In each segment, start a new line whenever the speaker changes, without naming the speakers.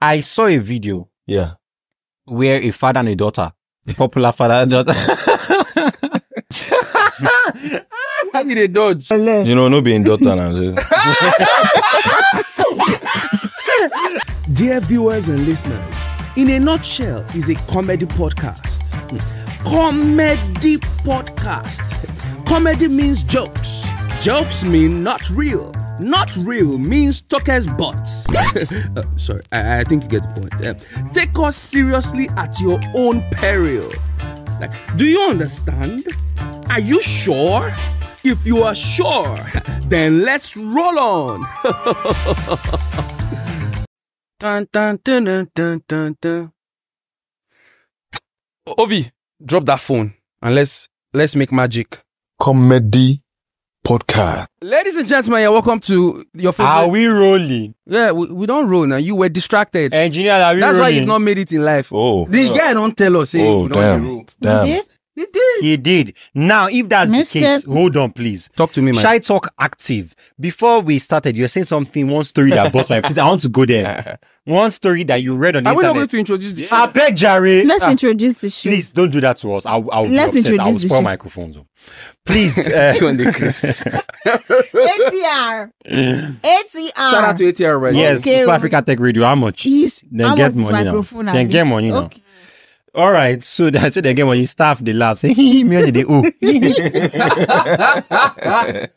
I saw a video
Yeah.
where a father and a daughter, popular father and daughter.
How did they dodge?
You know, no being daughter now.
Dear viewers and listeners, in a nutshell, is a comedy podcast. Comedy podcast. Comedy means jokes. Jokes mean not real. Not real means talkers butts. Uh, sorry, I, I think you get the point. Uh, take us seriously at your own peril. Like, do you understand? Are you sure? If you are sure, then let's roll on.
Dun, dun, dun, dun, dun, dun, dun. Ovi, drop that phone and let's let's make magic.
Comedy podcast.
Ladies and gentlemen, you're welcome to your favorite.
Are we rolling?
yeah, we, we don't roll now. You were distracted.
Engineer, are we
That's why you've not made it in life.
Oh.
The guy don't tell us. Say,
Oh,
we don't
damn.
roll.
Damn.
Did?
He did.
He did. Now, if that's
Missed
the case,
it.
hold on, please.
Talk to me, man.
Shy Talk Active. Before we started, you were saying something, one story that bust my please. I want to go there. One story that you read on the
Are we not going
internet.
to introduce this?
I beg, Jerry.
Let's
Ah,
introduce the show.
Please don't do that to us. I'll, I'll
Let's
be upset.
introduce
I'll
the
spoil
show.
microphones. oh. Please. Uh,
You and the Christ.
ATR. ATR.
Shout out to ATR right
yes,
Okay.
Super Africa Tech Radio. How much?
He's
Then
how
get
much is
money now.
microphone
Then
abi?
get money now.
Okay.
All right. So that's it. They get money. Staff the laugh. Say, me only the oh.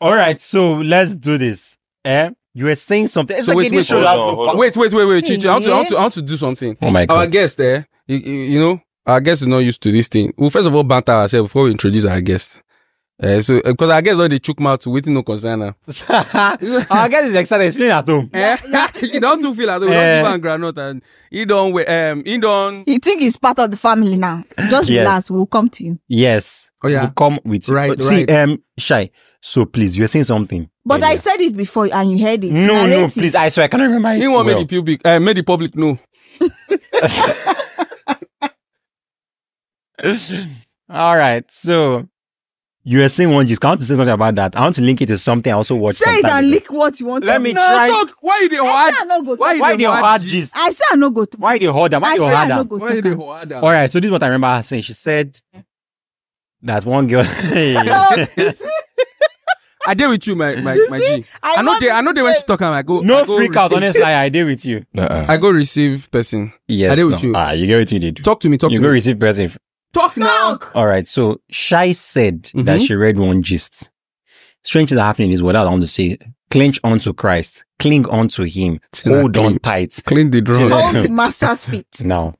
All right. So let's do this. Eh? You were saying something. It's
So
like
wait, wait,
hold on, hold
pa-
Wait, wait, wait, wait, Chichi. I want, to, I, want to, I want to do something.
Oh my god.
Our guest there, you, you, you know, our guest is not used to this thing. Well, first of all, banter ourselves before we introduce our guest. Uh, so, because our guest already chook mouth to waiting no concern now.
Our guest is excited. Explain at home.
Eh? he don't too feel like we don't
Eh.
give him granite and he don't, wait, um, he don't,
You think he's part of the family now? Just
Yes.
relax. We'll come to you.
Yes.
Oh, yeah.
We'll come with you.
Right,
But See,
right.
um, Shy. So please, you're saying something.
But I said it before and you heard it.
no, no,
Narrate it.
please. I swear, I cannot remember it.
he won't
well.
make the public, uh, make the public know.
All right. So you were saying one just I want to say something about that. I want to link it to something I also watched.
Say it and
ago.
lick what you want
Let
to
me
know.
try.
talk. Why you dey
I say I
hard?
no go
Why
talk.
Why
you
the
dey
hard
hard
gist?
I say I no go talk.
Why the hard? Why
I
the
say
hard?
Why you
talk.
dey hard?
All right. So this is what I remember her saying. She said that one girl.
I deal with you, my, my,
You
my
see?
G.
I
I know
want
they, I know they when she
to-
talk, I go,
no
I go
freak out.
receive-
Honestly, I did with you.
Uh-uh.
I go receive person.
Yes.
I deal with you.
Ah, you get what you did.
Talk to me, talk
you
to
go receive person.
Talk now.
All right. So Shy said that
Mhm.
she read one gist. Strange things are happening is what I want to say. Clench onto Christ. Cling onto Him.
Till
Hold on
cling.
tight.
Clean the drum.
Hold the master's feet.
Now,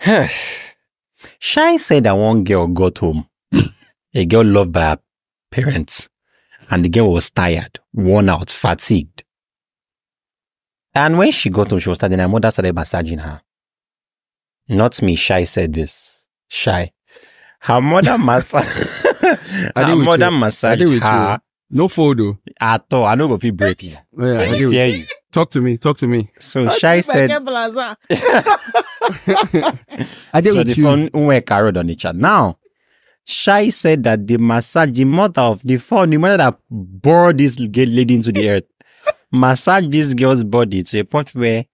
Shy said that one girl got home. a girl loved by her parents. And the girl was tired, worn out, fatigued. And when she got home, she was tired, and her mother started massaging her. Not me, Shy said this. Shy. Her mother massaged,
I
her
deal
mother
you. I
massaged
deal with
her
No photo. Oh.
at all. I know go feel break you.
Yeah, I
I fear you.
Talk to me. Talk to me.
So Shy said,
I deal
so
with
the
you.
phone went carried on the chat. Now, Shy said that the massage, the mother of the phone, the mother that bore this gay lady into the earth, massaged this girl's body to a point where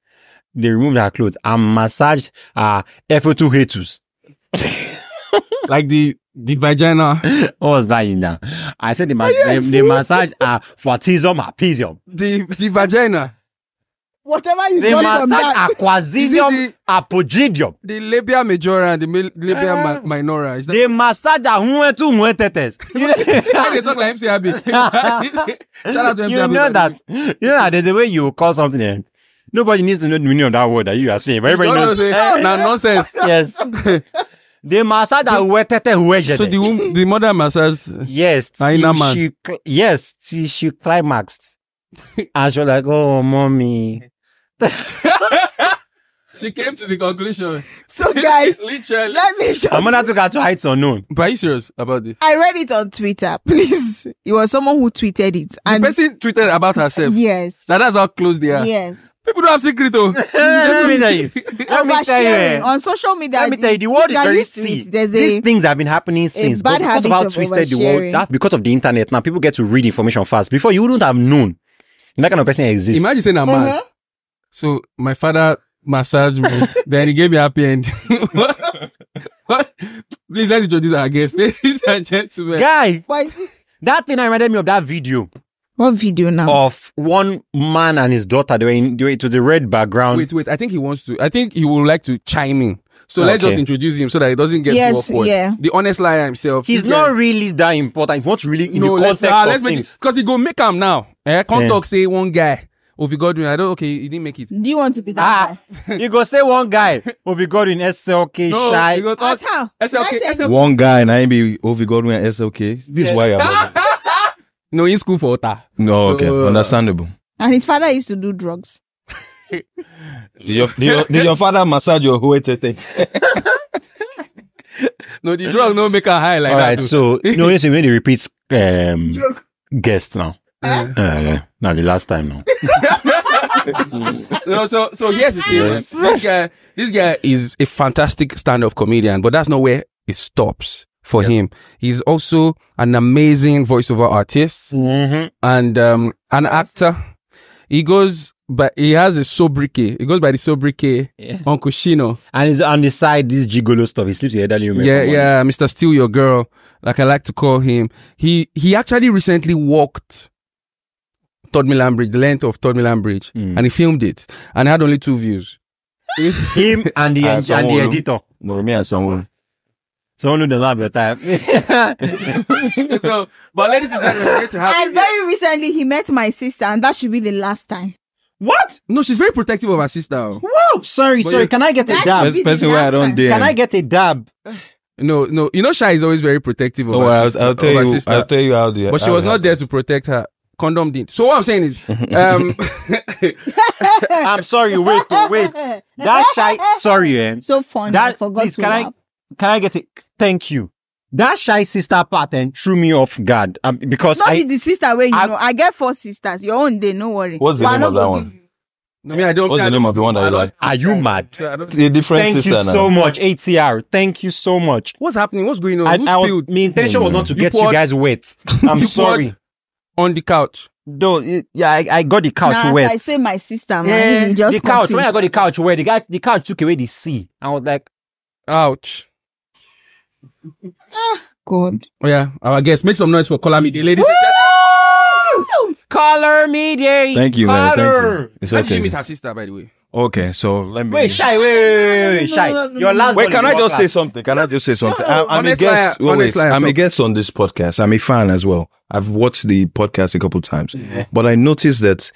they removed her clothes and massaged her FO2 hiatus.
like the the vagina.
What was that in there? I said the, ma- the, the massage her fatism, her pisium.
The the vagina.
Whatever you
They
got from
massage
that.
her quasidium,
Is it
her pogidium.
The labia majora and the mil- labia
Ah.
mi- minora. Is that
They massage her huetu huetetes.
Why they talk like MC Abi? Shout out to MC
you
Abi.
know that you know that there's a way you call something eh, nobody needs to know the meaning of that word that you are saying but everybody
don't know,
knows
say, nah, nonsense.
yes the massage that wetete huejede.
So the wom- the mother massaged.
yes till
man.
she yes till she climaxed and she was like oh mommy
She came to the conclusion.
So guys,
literally.
let me just.
her mother took her to heights unknown
But are you serious about this?
I read it on Twitter. Please, it was someone who tweeted it,
The
and
person tweeted about herself.
yes,
Now that's how close they are.
yes,
People don't have secret though.
let me tell you let me tell you
on social media.
let me tell you, the world is very
used to
see.
There's
These
a
things have been happening since, but
bad
because of
habit
how
of
twisted the world, that because of the internet now, people get to read information fast. Before you wouldn't have known that kind of person exists.
Imagine saying a man.
Mhm.
So my father massaged me. then he gave me happy end. what? what? Please let's introduce our guest, ladies and gentlemen.
Guy,
Why?
that thing reminded me of that video
What video now?
of one man and his daughter. They were in, they were to the red background.
Wait, wait. I think he wants to. I think he would like to chime in. So let's just introduce him so that he doesn't get
Yes,
too awkward.
yeah.
The honest liar himself.
He's not
guy-
really that important. If you really in
no,
the
let's,
context
ah,
of
let's make
things.
because he go make him now. Eh, can't
Yeah.
talk say one guy. Ovy Godwin. I don't. Okay, he didn't make it.
Do you want to be that
Ah, you go say one guy. Oh, we got in SLK
No,
shy.
he go
guy? As
talk.
how?
SLK,
Did I say-
SLK.
One guy, and I be Ovy Godwin and SLK. This is why you're
No, in school for Ota.
No, okay.
Uh,
Understandable.
And his father used to do drugs.
Did your, did your, did your father massage your whole thing?
No, the drug no make her high like
All
that.
right,
too.
so you know, listen, when they repeat um, guest now.
Uh,
Uh, yeah, now the last time now.
no, so so here's the thing. This guy, this guy is a fantastic stand-up comedian, but that's not where it stops for him. He's also an amazing voiceover artist
mm-hmm.
and um, an actor. He goes, but he has a sobriquet. He goes by the sobriquet
Yeah.
Uncle Shino.
And he's on the side, this gigolo stuff. He sleeps with elderly women.
Yeah, yeah, Mr. Steal Your Girl, like I like to call him. He he actually recently walked Third Mainland Bridge, the length of Third Mainland Bridge,
Mm.
and he filmed it, and it had only two views.
Him and the
Ah,
and the editor.
No, me and someone.
So only does not have your time.
so, but ladies and gentlemen, we're to have.
And very recently, he met my sister, and that should be the last time.
what?
no, she's very protective of her sister.
Whoa! Sorry,
But
sorry. Can I get a dab?
should be
Person
the
where I don't
time.
dare.
Can I get a dab?
No, no, you know, Shy is always very protective of
Oh,
her
I'll,
sister.
I'll
of
tell
her
you.
sister.
I'll tell you how the.
but she was not
happened.
there to protect her. Condom did. So what I'm saying is, um,
I'm sorry. Wait, oh, wait. That shy. Sorry, eh?
So funny. I
That
forgot
please,
to
can I can I get it? Thank you. That shy sister pattern threw me off guard um, because
Not
I
be the sister where you
I-
know. I get four sisters. Your own day, no worry.
What's the
But
name of
go
that
give
one?
you-
no, me, I don't.
What's
I
the name of the one that
I
you like?
are you mad?
I don't-
A different
Thank
sister
you
now.
so much, ATR. Thank you so much.
What's happening? What's going on?
I,
Who
I was,
spilled
my intention was not to
You
get you guys wet. I'm
You
sorry.
On the couch?
No, it- yeah, I, I got the couch
Nah,
wet.
I say my sister, man.
Yeah,
he just
the couch. When I got the couch wet, the guy, the couch took away the sea. I was like,
Ouch.
Ah, God.
Oh yeah, our guest. Make some noise for Kolamide, ladies and gentlemen.
Kolamide.
Thank you, man. Thank
color.
you. It's
How did you
okay.
meet her sister, by the way?
Okay, so let me.
Wait, shy, wait, wait, wait, wait, shy. Your last.
Wait, can I
what
just say something? Can I just say something? I'm, I'm a guest.
liar,
wait, wait,
liar,
I'm a guest on this podcast. I'm a fan as well. I've watched the podcast a couple times, but I noticed that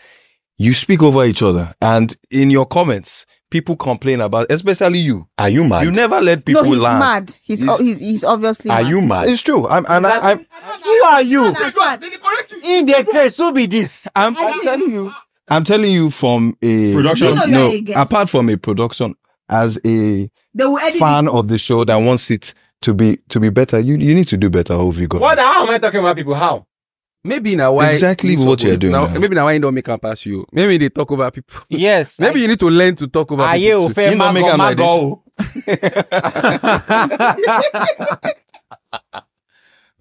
you speak over each other, and in your comments, people complain about, especially you.
Are you mad?
You never let people
No, he's
laugh.
mad. He's
He's-
oh, he's, he's obviously
Are
mad.
you mad?
It's true. I'm, and I, I'm,
Who are you? In the case, who be this?
I'm, I'm telling you. I'm telling you from a
Production.
You know
No,
you're a guest.
apart from a production, as a
They
fan
it.
of the show that wants it to be to be better, you you need to do better. Ovi God.
What? How am I talking about people? How?
Maybe now why
Exactly what
up
you're doing
Now,
now.
maybe now why you don't make them pass you. Maybe they talk over people.
Yes.
Maybe you need to learn to talk over
Aye,
people. too.
You don't make
mago,
am like
mago.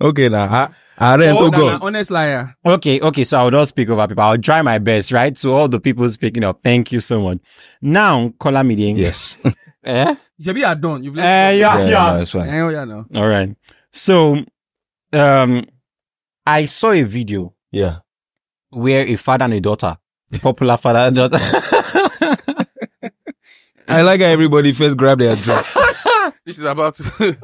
Okay, now I I rent
Oh,
to
nah,
go.
honest liar.
Okay, okay. So I will not speak over people. I'll try my best, right? So all the people speaking up, thank you so much. Now, call me the
Yes.
Eh?
Maybe you're done. You've
Eh,
learned.
yeah,
yeah,
yeah.
no, it's fine.
Eh, oh, yeah, no.
All right. So, um, I saw a video
Yeah.
where a father and a daughter, popular father and daughter,
I like how everybody first grab their drink.
This is about to.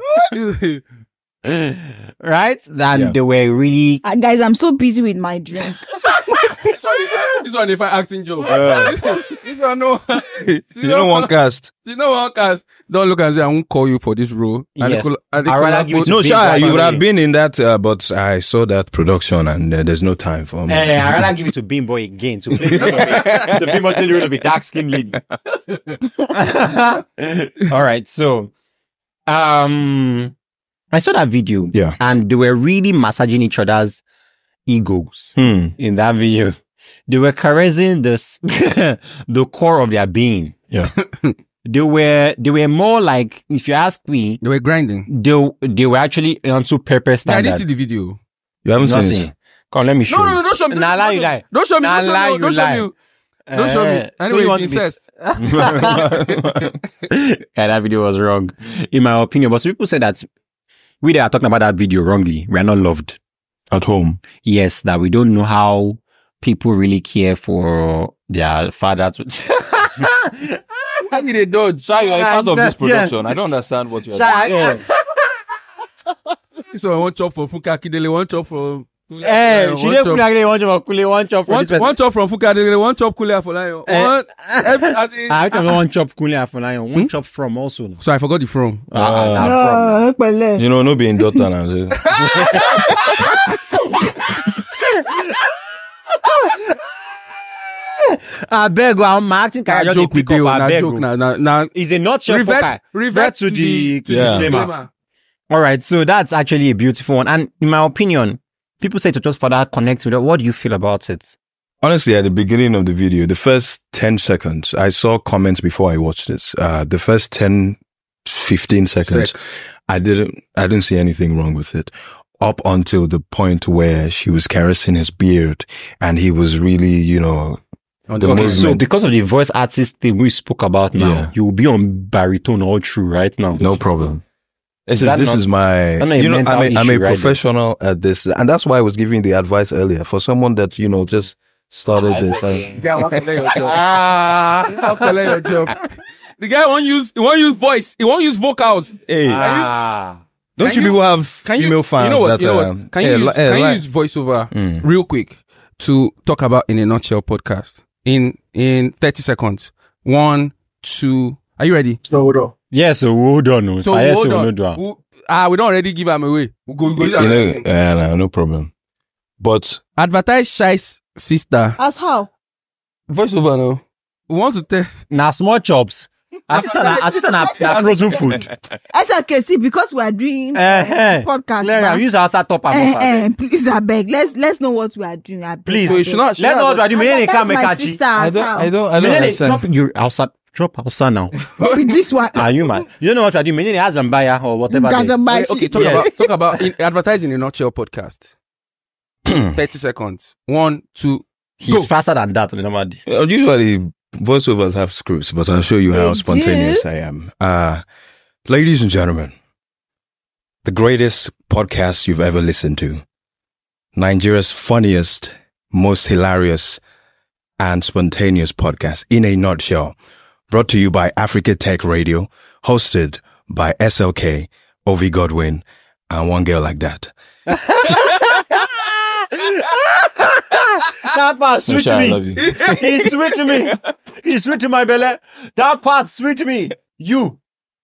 right? And
Yeah.
they were really,
Ah, guys, I'm so busy with my drink.
this one, is- this one, if I acting joke. this one, no.
you don't want cast.
You know what, cast. Don't look and say I won't call you for this role. And
Yes.
the col-
I'd rather give it to
No,
Big
sure, you would have been in that, uh, but I saw that production and uh, there's no time for me.
eh, I'd rather give it to Bimbo again to play the role of a, to Bimbo play the of a dark skin lady. All right. So, um, I saw that video.
Yeah.
And they were really massaging each other's egos.
Hmm.
in that video. They were caressing the the core of their being.
Yeah.
They were they were more like, if you ask me,
They were grinding.
they they were actually onto purpose
Yeah, I didn't see the video.
You haven't seen
seen.
it?
Come on, let me show
No, no,
you.
no, don't show me.
Nah,
don't,
lie, you
me.
lie.
don't show me.
Nah,
Don't show
lie,
me. Don't show me. Don't show me.
Eh, so you want to be-
incest.
yeah, that video was wrong, in my opinion. But some people say that we are talking about that video wrongly. We are not loved.
At home.
Yes, that we don't know how people really care for their father. To
How did they dodge?
Shy, you're a part of this
Yeah.
production. I don't understand what you're
Yeah.
This one one chop for Funke Akindele, one chop from.
Eh,
Uh,
she
one
didn't
chop-
feel like they want to kule one chop from
one,
this
one chop from Funke Akindele, one chop Kunle Afolayan.
Eh.
One. every- I think-
I don't one chop kule for. One chop from also.
So I forgot the from.
Ah, ah, nah, from.
Ah.
You know, no being daughter now.
I beg, you, I'm acting. Can I just
joke
pick
with you.
up? I
Na
beg.
joke.
you.
Na na na.
It's a nutshell.
Revert,
Revert,
revert
to the to
Yeah.
disclaimer. All right, so that's actually a beautiful one, and in my opinion, people say to just further connect with it. What do you feel about it?
Honestly, at the beginning of the video, the first 10 seconds, I saw comments before I watched this. Uh, the first 10, 15 seconds, I didn't, I didn't see anything wrong with it. Up until the point where she was caressing his beard and he was really, you know, the
Okay, so because of the voice artist thing we spoke about now,
Yeah.
you will be on baritone all through right now.
No problem. This is
that
this
not-
is my you know I'm a, I'm a
issue, right?
professional at this and that's why I was giving the advice earlier for someone that you know just started this. I-
Guy want collect your job.
Ah,
your job. The guy won't use. He won't use voice. He won't use vocals.
hey,
ah.
don't you
you-
people have
Can you?
female fans
you know what?
that
You know what? Can you
eh,
use,
li- eh,
can you use voiceover
Mm.
real quick to talk about in a nutshell podcast in in thirty seconds? One, two. Are you ready?
Yeah, so hold on. no.
So
yes,
hold on.
no do am.
We- Ah, we don't already give them away. We go, we go
you know,
everything.
eh, no, no problem. But
Advertise Shy's sister.
As how?
Voiceover now. We want to tell.
Now small chops. Assistant, na- assistant, na- na frozen food.
SLK, see, because we are doing
Eh,
podcast.
Larry,
now,
I'm using outside top and
eh,
buffer.
eh, please, I beg. Let's let's know what we are doing. I beg,
Please.
I
So you should not.
Let's know what we are doing. Menene
That's
can't make
my
a G.
I don't. I don't, I don't
Menene,
understand.
drop your outside. Drop outside now.
With this one.
Are you man? You don't know what we are doing. Menene has Zambaya or whatever. they-
Doesn't buy
Okay, okay talk
Yes.
about talk about in, advertise in a nutshell podcast. Thirty seconds. One, two.
He's
Go.
faster than that on the normal day.
Uh, Usually voiceovers have scripts, but I'll show you how
They
spontaneous I am. Uh, ladies and gentlemen, the greatest podcast you've ever listened to, Nigeria's funniest, most hilarious, and spontaneous podcast in a nutshell, brought to you by Africa Tech Radio, hosted by SLK, Ovy Godwin, and one girl like that.
That part switch
Michelle,
me.
love you.
he switch me. He switch my belly. That part switch me. You.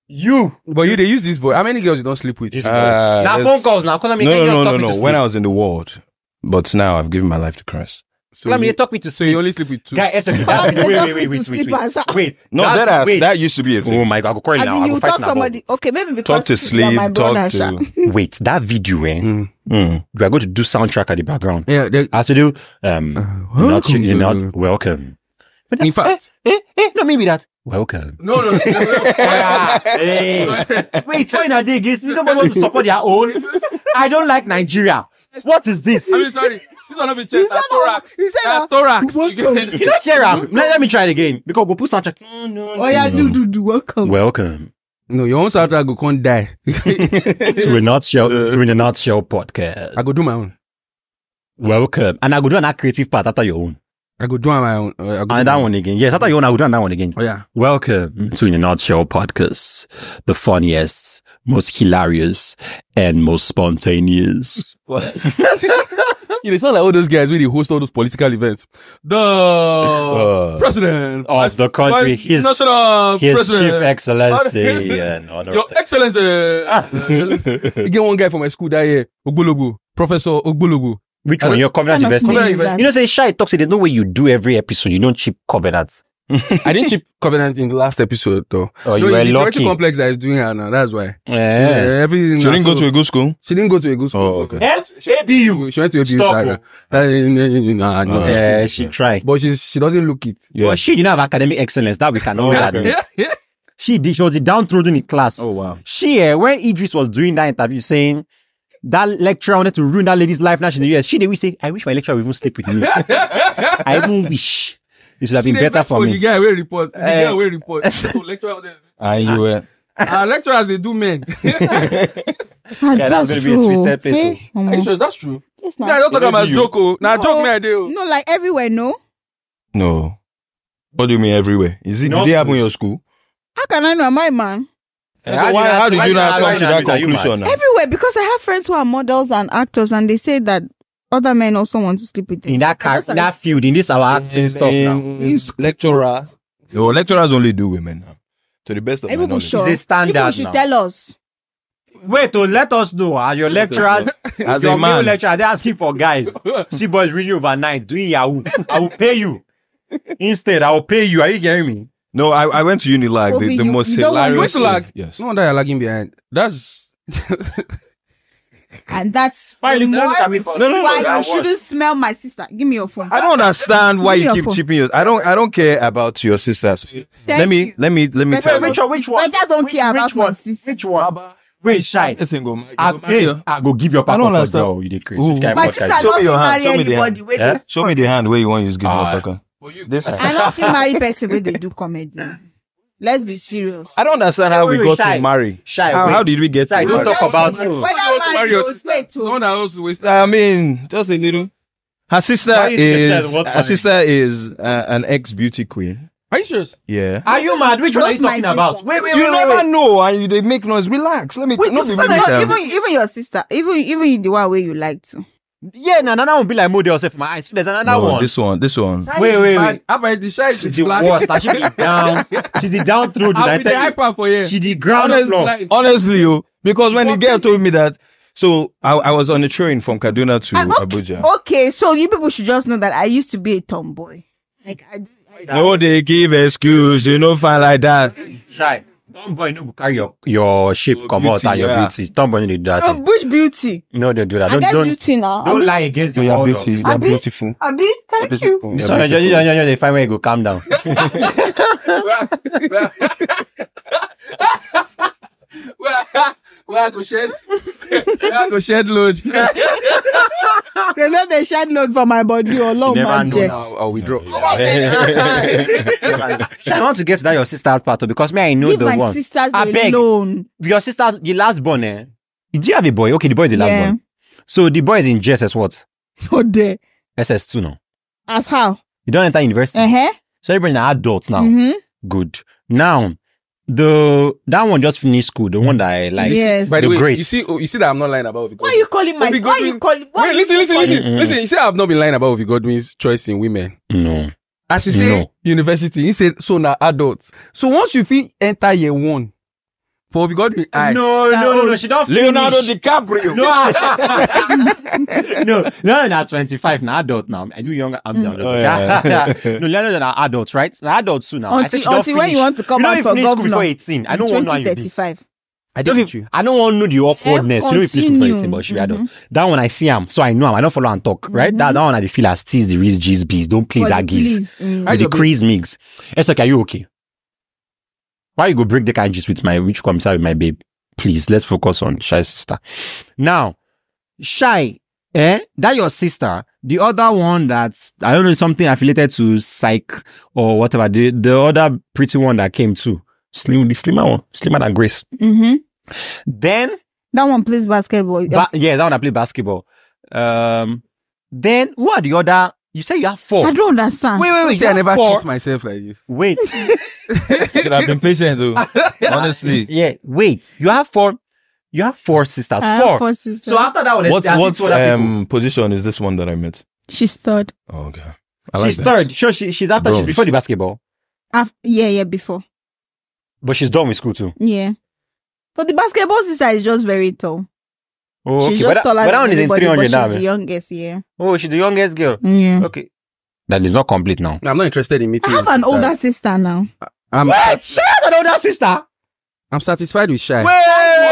You.
But you they use this boy. How many girls you don't sleep with?
Uh,
now phone calls now. Call me.
No, no, no, no, no. When I was in the world, but now I've given my life to Christ.
So,
Call
you,
Talk me to
so you only sleep with two.
Guy, Esther,
How
that, wait, wait, wait, wait, wait, wait, wait.
No, that, has,
wait.
that used to be a
Oh my God, I go quarrel now.
in,
I
you
go
talk
fight now.
somebody. Okay, maybe because
talk to sleep,
my
talk to.
Wait, that video, eh?
Mm.
Mm.
We are going to do soundtrack at the background.
Yeah. they-
I have to do, um, you're not,
welcome
you're not welcome.
in fact,
Eh, eh, no, maybe that. Welcome.
no, no. no,
hey. Wait, why not they against nobody want to support their own? I don't like Nigeria. What is this?
I mean, sorry. This one not be chest.
said
thorax.
He said
Na thorax.
Welcome.
You don't hear am. Let, let me try it again. Because we'll put soundtrack. Mm, no,
Oh yeah, do do do. Welcome.
Welcome
No, your own soundtrack go can't die.
to a nutshell to a nutshell podcast.
I go do my own.
Welcome. And I go do another creative part after your own.
I go do my own. Uh, I go do
And
my
that
own.
one again. Yes, after your own, I will do that one again.
Oh yeah.
Welcome to a Nutshell podcast, the funniest, most hilarious, and most spontaneous.
You know, sound like all those guys when they host all those political events. The uh, president
Of the country,
Vice
his-
national
His
president,
Chief Excellency and
Your
Honorable.
Excellency. Ah. you get one guy from my school that year, Ogbologo, Professor Ogbologo.
Which one? Your Covenant
Kind of
University?
name is that?
You know, say Shy talks, there's no way you do every episode. You don't chip Covenant.
I didn't chip Covenant in the last episode though.
Oh, you
no,
were
it's the
lucky.
inferiority complex that is doing her now. That's why.
Yeah.
Yeah, everything.
She didn't
so-
go to a good school.
She didn't go to a good school.
Oh, okay.
Eh? ABU.
She went to a
Stop,
Stop. Nah, no.
Oh.
Yeah, she tried.
But she she doesn't look it.
Yeah.
But she didn't have academic excellence. That we can always admit.
yeah.
She did. She was the downtrodden in class.
Oh wow.
She, eh, when Idris was doing that interview saying that lecturer wanted to ruin that lady's life now she's in the US, she did we say, I wish my lecturer would even sleep with me. I even wish. It should have
She
been better
vex
for
The
me.
guy will report. The guy will report. So lecturer,
And you were.
our lecturers they do men.
Ah,
Yeah, that's
that's
gonna be a
true.
twisted place,
Eh,
Are you sure that's true?
It's
Yeah. I don't talk about
Maybe you-
joke. oh. Now joke
No.
me I do.
No, like everywhere, no.
No. What do you mean everywhere? Is it,
No
did it happen in your school?
How can I know? Am I a man?
Eh,
so
do
why,
you
how did you not come to that
admit you mad?
conclusion?
Everywhere, because I have friends who are models and actors, and they say that other men also want to sleep with them.
In that car, in that field, in this our acting stuff now.
lecturer. No, lecturers only do women now. To the best of my
Everybody
knowledge.
sure.
It's a standard
People should
now.
tell us.
Wait, to let us know, are your lecturers,
As
your
a
male
man.
lecturer, they asking for guys. See boys reading overnight, doing Yahoo. I will pay you. Instead, I will pay you. Are you hearing me?
No, I, I went to Unilag,
Obi,
the, the
you-
most
you don't
hilarious.
Wait till like-
thing- Yes.
No wonder you're lagging behind. That's
And that's
Fine,
the
let me
more
come in first.
No, no, no,
why
I
you shouldn't smell my sister. Give me your phone.
I don't understand why you keep
phone.
chipping your. I don't. I don't care about your sisters. let me.
you.
Let me. Let me
Better
tell
Wait,
you.
which one?
Which one?
I don't
Which-
care
which
about my
one?
sister.
Which one? Wait, shy.
Listen, go. go
I,
marry
hey, I go give your
I
papa
don't
for
understand.
girl. You decrease.
Ooh.
Which kind of
My sister
is
Show
not
me your
fit
hand,
marry
show me the
anybody.
Eh?
Show me the hand where you want to use give
Ah.
motherfucker.
I don't feel marry person when they do comedy. Let's be serious.
I don't understand how we got
Shy.
to marry.
Shy,
How, how did we get
Shy,
to
don't
marry?
talk about-
Whether
Someone else
man
marry your
goes,
sister.
wait.
Someone waste.
I mean, just a little. Her sister is her sister is uh, an ex beauty queen.
Are you serious?
Yeah.
Are you mad? Which one are you talking
sister.
about? Wait, wait,
you
wait,
never
wait.
know, and you, they make noise. Relax. Let me.
Wait,
not
this
be
is
really
not-
tell.
even even your sister, even even the one where you like to.
Yeah, nah, another one be like model yourself. My eyes. There's another
No,
one.
this one. This one.
Wait, wait,
Man,
wait.
Apparently, Shy
She's
is
the
black.
worst. Now she be down. She's the down through.
I'll be the
tell you.
hyper for you.
She the ground
Honest-
floor.
Like-
Honestly, yo, because when the girl told me that, so I, I was on a train from Kaduna to
Ah, okay,
Abuja.
okay, so you people should just know that I used to be a tomboy. Like I, I
No, they give excuse. You know, fine like that.
Shy. Tomboy no go carry your, your shape oh, come out
beauty,
and your
yeah.
beauty. Tomboy no dey do that.
oh, bush beauty.
No, they do that.
I
Don't
get
don't,
beauty now.
don't
Abi-
lie against the
You are
world.
beauty.
of-
You are beautiful.
Abi, thank you.
This one, you, you, you, you, they find where you go calm down.
Where I go shed? Where I go shed load?
They know they shed load for my body or long
You never
man.
know
Jack.
Now I'll withdraw.
I want to get to that your sister's part of because me I know
Leave
the
my
one.
sisters
I beg.
alone.
Your sister, the last born, eh? Do you have a boy? Okay, the boy is the last
Yeah.
born. So the boy is in JSS what?
Oh, there.
SS2 now.
As how?
You don't enter university.
Uh huh.
So everybody are adults now.
Mm-hmm.
Good. Now, the that one just finished school. The one that I like.
Yes.
By the,
The
way,
grace.
you see, you see that I'm not lying about Obi
Why are you calling my?
Obi
Why are you calling? Why
Wait, listen, listen, listen,
Mm-mm.
listen. You see, I've not been lying about Obi Godwin's choice in women.
No.
As he say,
No.
university, he said, so now adults. So once you feel enter year one, for Obi Godwin, I.
No, no, no, no. She don't finish. Leonardo.
DiCaprio.
No, no, no, now 25, now adult now. I do younger, I'm young.
Oh, yeah.
no, Leonardo now adults, right? Now adults soon now. I
Until
she
until when you want to come
you
out for
finish school
governor.
before 18. I don't want to know you
2035.
I
don't
did you.
I don't want to know the awkwardness. You know, if you finish school before 18,
continue.
but she be adult. That one I see him, so I know him. I don't follow and talk, right? That, that one I feel as tease the real G's B's. Don't please
For the
that G's.
please, mm.
I
The
just
crease mix. It's okay, are you okay? Why you go break the kind gist with my which comes out with my babe? Please, let's focus on Shy's sister. Now, Shy, eh? That your sister. The other one that I don't know something affiliated to psych or whatever. The the other pretty one that came too. Slim, the slimmer one, slimmer than Grace.
Mm-hmm.
Then
That one plays basketball.
Ba- yeah, that one I play basketball. Um, then who are the other? You say you have four.
I don't understand.
Wait, wait, wait.
See,
you
I never
four.
cheat myself like this.
Wait,
Should have been patient, though. Honestly.
yeah, wait. You have four. You have four sisters.
I have
four.
four sisters.
So after that one,
What
there's
what
two other
um position is this one that I met?
She's third.
Oh, okay. I like
she's
that.
third. Sure, she, she's after. She's
Bronze.
before the basketball,
Af- yeah, yeah, before.
but she's done with school too.
Yeah. But the basketball sister is just very tall.
Oh,
she's just
but that,
taller
but that
than
one is in
everybody,
three
but
hundred
she's
now.
the youngest, yeah.
Oh, she's the youngest girl.
Yeah.
Okay, that is not complete now.
No, I'm not interested in meeting.
I have an
sisters.
older sister now.
I'm,
Wait, she has an older sister.
I'm satisfied with Shy.
Wait,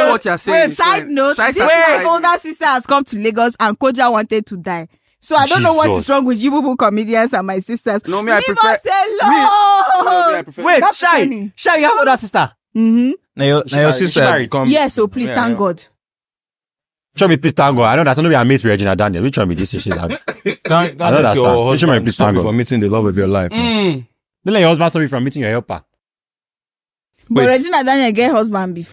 Know what you're saying. is
Side note,
Shy
this
satisfied
my older sister has come to Lagos and Koja wanted to die. So I don't know what
Jesus.
is wrong with you people comedians and my sisters.
No, me, I
Leave
prefer-
us
No, me, I prefer-
Wait,
That's
shy,
funny.
shy. You have older sister.
Mm-hmm.
Now your, now your sister
married.
come.
Yeah, so please
Yeah,
thank
yeah.
God.
Show me please thank God. I know that's not be a mate with Regina Daniel. Which one be this? She's like,
Can't, can't
I don't
let your
understand. Which one
husband
please
stop
thank God?
for meeting the love of your life. man.
Don't let your husband stop you from meeting your helper.
But
Wait.
Regina Daniel get husband before.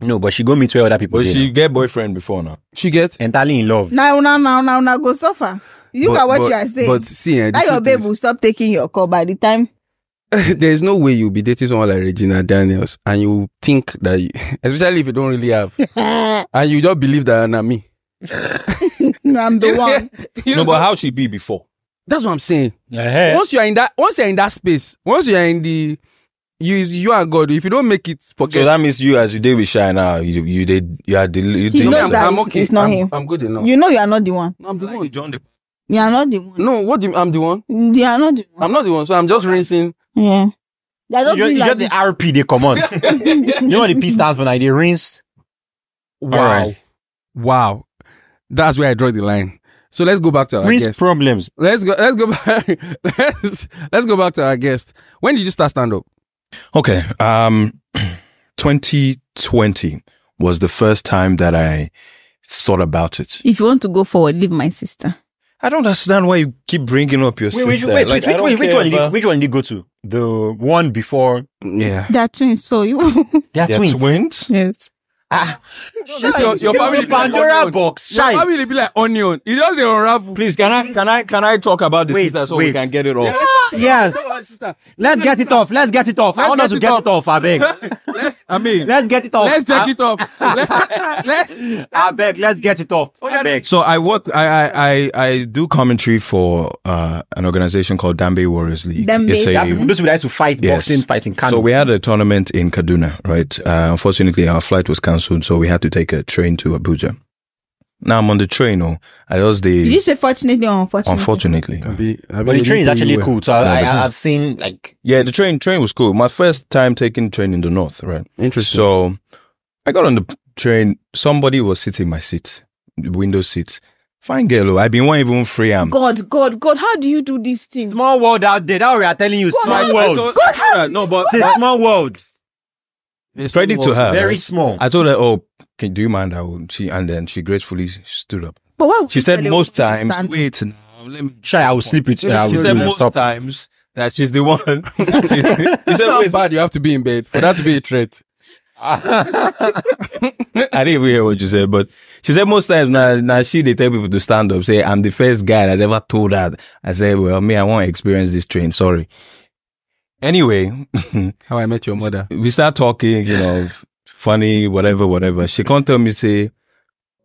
No, but she go meet where other people.
But
dey
she
now.
get boyfriend before now.
She get.
entirely in love.
Now, now, now, now, now, go suffer. You
but,
got what
but,
you are saying.
But see, eh,
that your babe
is-
will stop taking your call by the time.
there's no way you'll be dating someone like Regina Daniels and you think that, you, especially if you don't really have, and you don't believe that na me.
I'm the one.
You
No, but how she be before?
That's what I'm saying.
Yeah.
Once you're in that, once you're in that space, once you're in the, you you are God. If you don't make it, forget.
So that means you, as you did with Shy now, you you did you are del- you
He knows that
I'm
it's-
okay.
it's not
I'm,
him.
I'm good enough.
You know you are not the one.
No, I'm the
Like
one.
the John the
You are not the one.
No, what do you, I'm the one.
You are not the one.
I'm not the one. So I'm just rinsing.
Yeah. They don't
You
do
just, you
like
just the. RP they come on. you know what the P stands for? Like they rinse.
Wow.
Alright.
Wow. That's where I draw the line. So let's go back to our
Rinse
guest.
problems.
let's go. Let's go back. let's let's go back to our guest. When did you start stand up?
Okay. Um, 2020 was the first time that I thought about it.
If you want to go forward, leave my sister.
I don't understand why you keep bringing up your
Wait, wait,
sister.
wait,
Like,
wait,
I
which,
don't
which,
care
one did you,
about-
which one did you go to? The one before
Yeah.
They are twins, so you.
they are
They're
twins.
twins.
yes.
Ah,
This your, your family be like
Pandora
onion.
box.
Your
Shy.
family be like onion. You just they unravel.
Please, can I can I can I talk about the
Wait,
sister so we can get it off?
Yes.
sister.
Let's get it off. Let's get it off. I
Let's
want us
get
to
it
get
off.
it off. I beg.
I mean,
Let's get it off.
Let's check it up. Let- let-
I beg. Let's get it off. I beg.
So I work. I I I, I do commentary for uh, an organization called Dambe Warriors League.
Dambe.
It's a-
That, those people that used to fight
Yes.
boxing, fighting Kano.
so we had a tournament in Kaduna, right? Uh, unfortunately, our flight was cancelled, so we had to take a train to Abuja. Now I'm on the train. Oh, I was
Did you
the
say fortunately or unfortunately?
unfortunately.
Be- I
but
mean,
the train is
they
actually
do
cool. So I,
Yeah,
I,
the-
I've seen like
Yeah, the train train was cool. My first time taking train in the north, right?
Interesting.
So I got on the train. Somebody was sitting in my seat, window seat. Fine girl. oh, I've been one even free am.
God, God, God, how do you do these things?
small world out there. That we are telling you, small
I
world.
no, but
It's a small world.
It's credit to her.
Very
right?
small.
I told her, "Oh, can do you mind?" I will. She and then she gracefully stood up.
But why would
She said most
woman
times. Wait, now, let me.
Shy, I will sleep with you. I
She
will
said most
Stop.
times that she's the one. she, she
It's
said,
not
"Wait,
bad. You have to be in bed for that to be a threat.
I didn't even hear what you said, but she said most times now, now she they tell people to stand up. Say I'm the first guy that's ever told that. I said, well, me, I want to experience this train. Sorry. Anyway,
How I met your mother.
we start talking, you know, funny, whatever, whatever. She can't tell me say,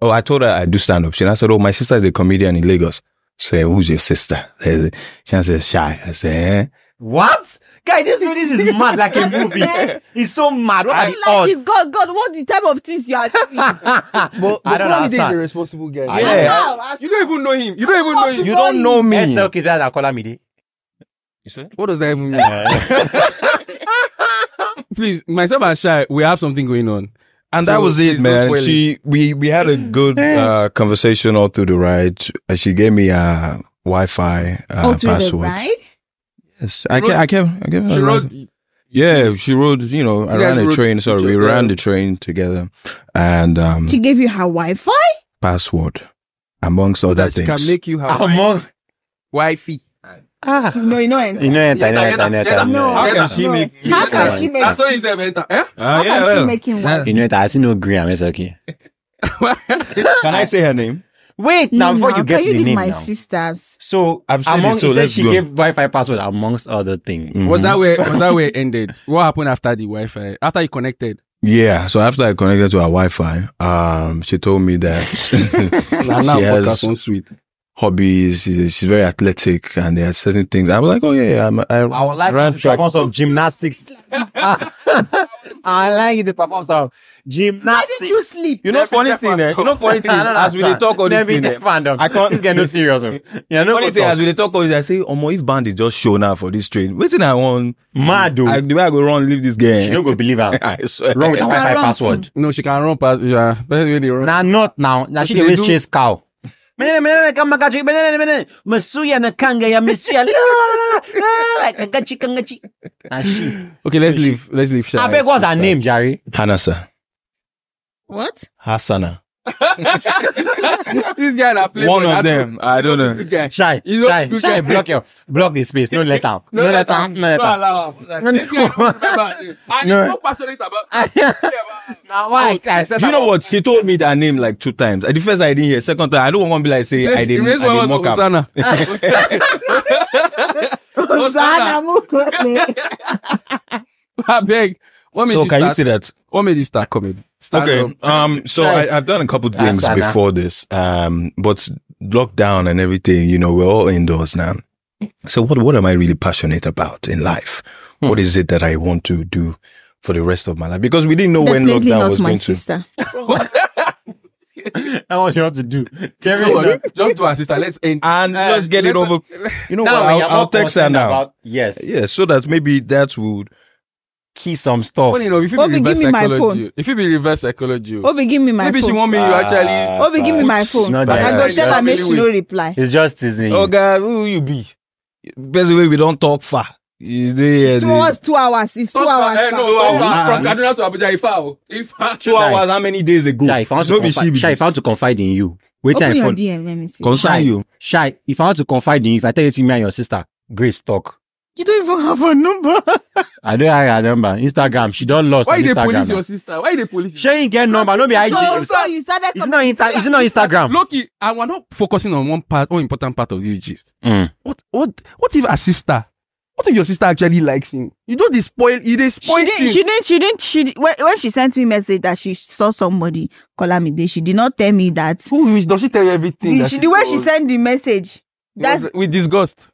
oh, I told her I do stand up. She I said, oh, my sister is a comedian in Lagos. Say, who's your sister? She says, shy. I say, eh?
What? Guy, this this is mad like a movie. It's so mad. What are the
Like,
odds?
it's God, God, what the type of things you are doing?
But,
I don't understand.
responsible guy.
I-
Yeah.
How?
You don't even know him. You don't even know him.
You don't know me.
SLK, that's Akola Mide.
You said?
What does that even mean? Please, myself and Shy, we have something going on.
And
So,
that was it, man.
spoil.
She we we had a good uh, conversation all through the ride. Uh, she gave me a Wi-Fi uh,
All through the
password.
ride?
Yes, I gave, I gave, I gave her
She
a
wrote.
Yeah, she rode. You know, I
You
ran a train. Sorry, we
each other.
ran the train together, and um,
She gave you her Wi-Fi?
password amongst other
that she
things.
can make you have
Amongst
wifey.
Ah,
No, you know it.
you know, enter, enter, enter, enter, enter.
No,
How can
no.
she make-
How can she make?
That's what you said, Benta. Eh?
Ah,
How can she make him Wi-Fi?
You know, enter. I see no green. I'm SLK.
Can I say her name?
Wait, now
No,
before you get
can
to
you
the
leave
name
my
now.
sisters?
So
I've said it,
among
so
he said
let's
she
go.
gave Wi-Fi password amongst other things.
Was that where was that where it ended? What happened after the Wi-Fi? After you connected?
Yeah. So after I connected to her Wi-Fi, um, she told me that
Now, now
she has
podcast sweet.
Hobbies. She's, she's very athletic, and there are certain things. I was like, oh yeah, yeah I'm, I,
I would like
ran
to
track.
perform some gymnastics. I like you to perform some
Why
gymnastics.
did you sleep?
You know, funny thing, eh? You know, funny thing. As we talk all this thing, eh?
I can't. get no serious. oh. Yeah, no
Funny
go
thing, as we talk all this, I say, Omo, if band is just show now for this train, waiting I want.
Mad though.
I, the way I go run, leave this
You no
game.
go believe am.
I swear.
Wrong with her Wi-Fi
run
password.
No, she can run past. Yeah, that's really run.
Nah, not now. Now she
she
dey
dey
always
do-
chase cow. Menene, menene, kama kachi, menene, menene. Masuya na kanga ya masuya. Like ah, kangachi, kangachi. Ah, na she.
Okay, let's leave. Let's leave. Shy.
I beg, what's her name, Jerry?
Hanasa.
What?
Hasana.
this guy that plays
One of them. I don't know.
Good guy.
Shy,
You know,
shy,
good
shy,
guy.
block your, block the space. No let am. No let am. No let
Don't
am.
This guy remember. And
No.
so passionate about.
Now why? Oh,
Do you know what? She told me that name like two times. The first I didn't hear. Second time, I don't want to be like say I didn't. I
raised my
didn't
one
mock up.
Hosanna.
Hosanna Mukone.
I beg. What made
So
you
can you
start?
see that?
What made you start comedy? Stand
Okay.
up.
Um. So
Right.
I, I've done a couple of
That's
things
Anna.
before this. Um. But lockdown and everything, you know, we're all indoors now. So what what am I really passionate about in life?
Hmm.
What is it that I want to do for the rest of my life? Because we didn't know when lockdown
not
was
my
going to.
sister.
I want you all to do.
No,
Kevin,
but just to our sister, let's end.
And
Uh,
let's get it
let's-
over. You know what? I'll, I'll text her now.
about- yes.
Yeah, so that maybe that would.
Key some stuff.
Funny enough, if you
Obi,
be reverse
give me my
psychology, if you be reverse psychology,
Obi, give me my
maybe
phone.
she want me to actually.
Obi, give me my phone.
No,
I
that's-
go tell her make she no reply.
It's just teasing.
Oh
you.
God, who you be? Best way we don't talk far. You uh,
Two hours, two hours. It's two
Not
hours.
eh,
far.
no,
Two
not far. from Kaduna to Abuja, if I, if I,
Two hours. How many days ago?
Shy, if I want to
No be
confide,
she be
Shy, if. I want to confide in you, wait till
Open
I
your
phone.
DM. Let me see.
Concern you.
Shy, if I want to confide in you, if I tell you to me and your sister, Grace talk.
You don't even have a number.
I don't have her number. Instagram, she don't lost
Why they
Instagram.
police
now.
your sister? Why they police you?
She ain't get number, no be IG.
so, so you started.
It's not, insta- it's not Instagram.
Loki, and we're not focusing on one part, one important part of this gist.
Mm.
What, what, what if a sister? What if your sister actually likes him? You don't dey spoil, you dey spoil
She didn't,
things.
she didn't. She didn't. She di- when, when she sent me message that she saw somebody call her midday, she did not tell me that.
Who is, does she tell you everything?
The,
that
she, the way she
does?
sent the message, that's
was with disgust.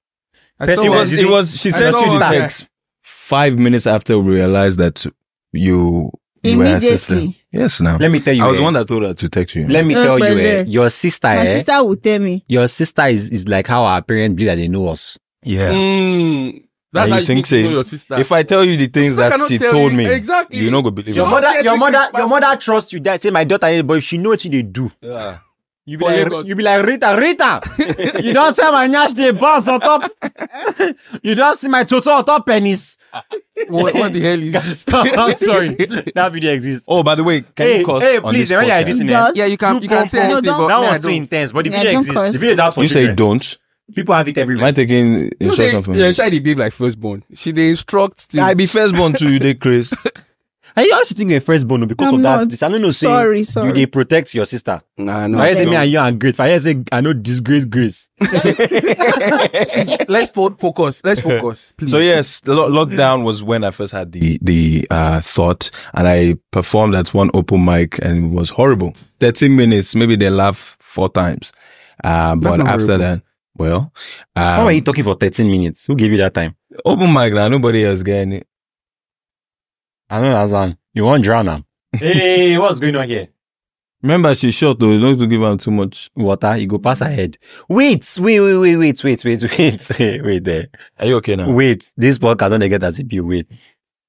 I
Person
It
was
was.
using-
It was. She
I
sent
saw
you the
one.
text five minutes after we realized that you. you were her sister.
Immediately.
Yes. Now.
Let me tell you.
I was
eh,
the one that told her to text you.
Let me
Uh,
tell you, eh,
uh,
your sister,
my
eh,
sister would tell me.
your sister is, is like how our parents believe that they know us.
Yeah.
Mm, that's
And
how
you
you
think
think
say,
you know your sister.
If I tell you the things
Sister
that
cannot
she
tell
told
you-
me,
exactly.
you're not go believe
Your
it.
Your
mother,
mother-
your mother, your mother trusts you. That say my daughter, but if she know what they do.
Yeah.
You be like,
Lagos.
you be like Rita, Rita. you don't see my nyash they bounce on top. you don't see my total on top penis.
what, what the hell is this?
I'm sorry, that video exists.
Oh, by the way, can
hey,
you cause
hey, please,
this
when you're
podcast?
editing
It
it,
yeah, you can,
You
you can say
come-
No, don't-
that
me,
was too
don't.
intense. But the
Yeah,
video
don't
exists.
curse.
The video is out for
You say don't.
People have it
Am
everywhere.
I taking
You say,
instruction from
yeah,
you?
Shy dey behave like firstborn. She they instruct.
I be firstborn to you, they Chris.
Are you also think you're first born because
I'm
of that?
not.
This I don't know. Say
Sorry, sorry.
You they protect your sister.
Nah,
If
no.
I say me and you are great. I say I know disgrace grace.
Let's fo- focus. Let's focus. Please.
So yes, the lo- lockdown was when I first had the the uh, thought, and I performed at one open mic, and it was horrible. Thirteen minutes, maybe they laugh four times, uh, but after
horrible.
that, well,
How
um,
are you talking for 13 minutes? Who gave you that time?
open mic now, nobody else getting it.
I don't understand. You won't drown him. hey, what's going on here?
Remember, she's short though. Don't to give her too much.
Water, you go pass ahead. Wait, wait, wait, wait, wait, wait, wait, wait, wait there.
Are you okay now?
Wait, this podcast don't get as a view. Wait,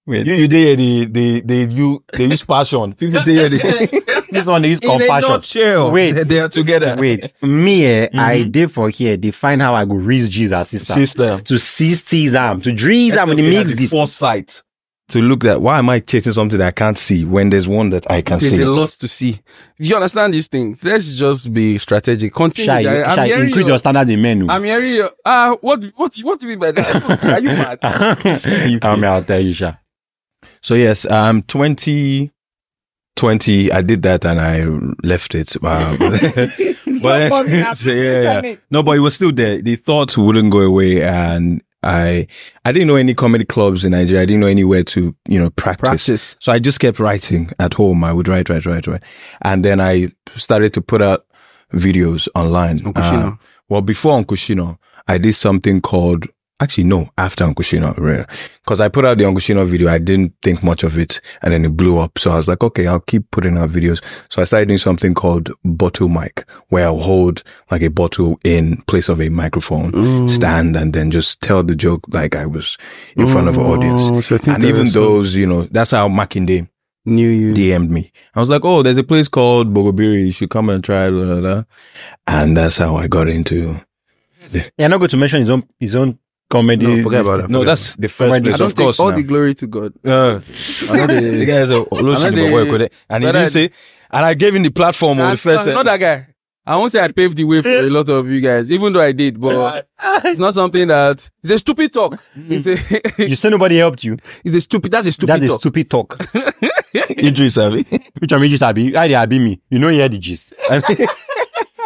wait.
You you did the the the you they use passion. People did the
this one they use
in a
compassion.
nutshell.
Wait.
they, they are together.
Wait, me, eh, I did for here. Define how I go reach Jesus sister.
sister.
To seize his arm, to dream arm, and
Okay,
mix this.
foresight to look at why am I chasing something that I can't see when there's one that I can
There's
see.
There's a lot to see. You understand these things? Let's just be strategic. Continue.
Shy,
guy. I'm
shy,
hearing
increase
you.
your standard in menu.
I'm hearing you. Ah, what, what, what do you mean by that? Are you mad?
I mean, I'll tell you, Sha.
So yes, um, 2020, I did that and I left it. Um, but so, yeah, yeah. no, but it was still there. The thoughts wouldn't go away, and I, I didn't know any comedy clubs in Nigeria. I didn't know anywhere to, you know, practice.
Practice.
So I just kept writing at home. I would write, write, write, write, and then I started to put out videos online. Uh, well, before Uncle Shino, I did something called actually no after Uncle Shino, because I put out the Uncle Shino video. I didn't think much of it, and then it blew up. So I was like, okay, I'll keep putting out videos. So I started doing something called bottle mic, where I'll hold like a bottle in place of a microphone stand, and then just tell the joke like I was in front of an audience.
Oh, so I think
And even
uh,
those, you know, that's how Makinde
Knew you.
DM'd me. I was like, oh, there's a place called Bogobiri. You should come and try. Blah, blah, blah. And that's how I got into.
Yeah, not going to mention his own his own comedy.
No, forget about it.
No, that's the first
Comedy.
I
place,
don't
of course.
take all
now.
the glory to God.
Uh,
I
the
the-
guys are losing
the-
work with it. And he
but
didn't say, and I gave him the platform on the first.
not that guy. I won't say I paved the way for a lot of you guys, even though I did, but it's not something that it's a stupid talk. It's a,
You say nobody helped you.
it's a stupid. That's a stupid
That is
talk.
stupid talk.
Idris, Abi.
Which one just Abi? I Abi me. You know you hear the gist.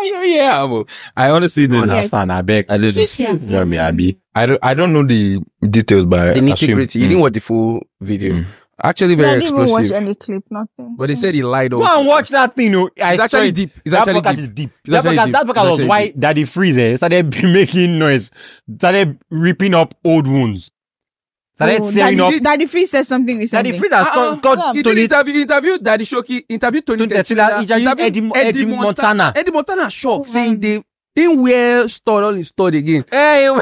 Yeah, yeah. Amo. I honestly didn't.
Understand? I beg.
I didn't.
You know me, Abi.
I don't. I don't know the details, but
the
I
nitty
assume-
gritty. You didn't watch the full video. Actually,
I
very
didn't even watch
explosive.
any clip, nothing.
But they said he lied.
Go
also.
and watch that thing. Oh, I
It's actually deep. It's
that
actually
podcast
deep.
is deep.
It's
that
actually
podcast,
deep.
that
It's
podcast was
actually
why
deep.
Daddy Freeze eh, started making noise, started ripping up old wounds, started
Oh,
tearing up.
Daddy, Daddy Free said something recently.
Daddy Freeze has
Uh-uh. He did
Tony.
interview, interview Daddy Shoki, interview Tony Tetzula,
interview Eddie- Eddie Montana.
Eddie Montana shocked, saying they didn't wear store all installed again.
Hey,
will.